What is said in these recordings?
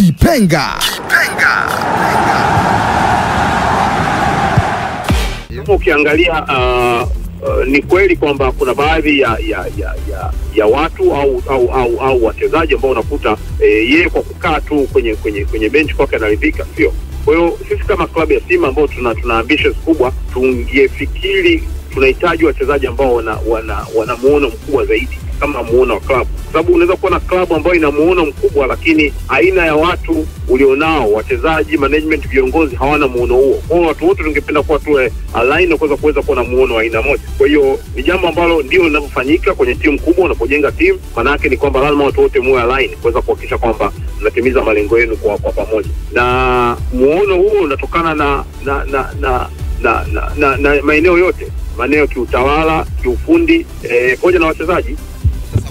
Kipenga. Kipenga. ukiangalia uh, uh, ni kweli kwamba kuna baadhi ya ya, ya, ya ya watu au au au, au wachezaji ambao unakuta eh, yeye kwa kukaa tu kwenye kwenye kwenye benchi kwake anaridhika, sio? Kwa hiyo sisi kama klabu ya Simba ambao tuna tuna ambitions kubwa, tungefikiri tunahitaji wachezaji ambao wana wana, wana muono mkubwa zaidi kama muono wa klabu, kwa sababu unaweza kuwa na klabu ambayo ina muono mkubwa, lakini aina ya watu ulionao, wachezaji, management, viongozi hawana muono huo. Kwa watu wote tungependa kuwa tuwe align kuweza kuweza kuwa na muono wa aina moja. Kwa hiyo ni jambo ambalo ndio linavyofanyika kwenye timu kubwa. Unapojenga timu, maana yake ni kwamba lazima watu wote muwe align kuweza kuhakikisha kwamba mnatimiza malengo yenu kwa, kwa pamoja, na muono huo unatokana na na na na na, na, na, na maeneo yote maeneo kiutawala, kiufundi eh, na wachezaji.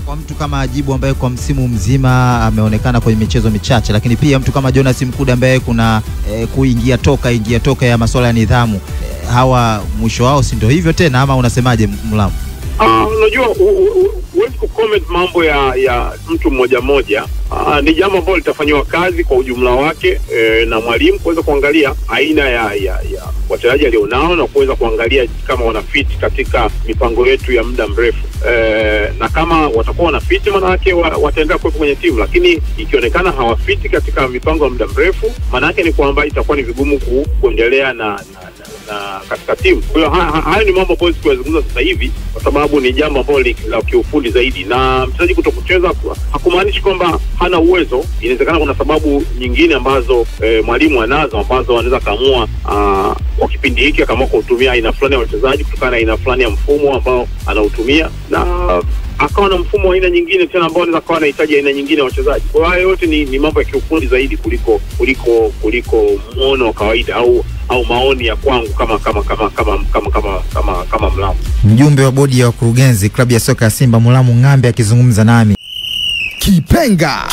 Kwa mtu kama Ajibu ambaye kwa msimu mzima ameonekana kwenye michezo michache, lakini pia mtu kama Jonas Mkuda ambaye kuna e, kuingia toka ingia toka ya masuala ya nidhamu e, hawa mwisho wao si ndio hivyo tena, ama unasemaje Mlamu? Ah, unajua hu- hu- hu- huwezi kucomment mambo ya ya mtu mmoja mmoja. Uh, ni jambo ambalo litafanyiwa kazi kwa ujumla wake e, na mwalimu kuweza kuangalia aina ya ya, ya wachezaji alionao na kuweza kuangalia kama wanafiti katika mipango yetu ya muda mrefu. E, na kama watakuwa wanafiti maanayake wa, wataendelea kuwepo kwenye timu, lakini ikionekana hawafiti katika mipango ya muda mrefu, maanaake ni kwamba itakuwa ni vigumu kuendelea na, na, na, katika timu. Kwa hiyo ha- ha- hayo ni mambo ambayo sikuyazungumza sasa hivi, kwa sababu ni jambo ambalo ni la kiufundi zaidi, na mchezaji kuto kucheza hakumaanishi kwamba hana uwezo. Inawezekana kuna sababu nyingine ambazo e, mwalimu anazo ambazo anaweza kaamua ah, kwa kipindi hiki akaamua kutumia aina fulani ya wachezaji kutokana na aina fulani ya mfumo ambao anautumia na akawa na mfumo wa aina nyingine tena ambao anaweza kawa anahitaji aina nyingine ya wachezaji. Kwa hiyo yote ni, ni mambo ya kiufundi zaidi kuliko kuliko kuliko mwono wa kawaida au au maoni ya kwangu kama kama kama kama kama kama kama, kama Mlamu. Mjumbe wa bodi ya wakurugenzi klabu ya soka ya Simba Mulamu Ng'ambe akizungumza nami. Kipenga.